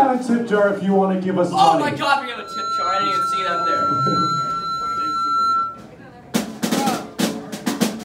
A tip jar if you want to give us Oh money. my god, we have a tip jar. I didn't even see that there.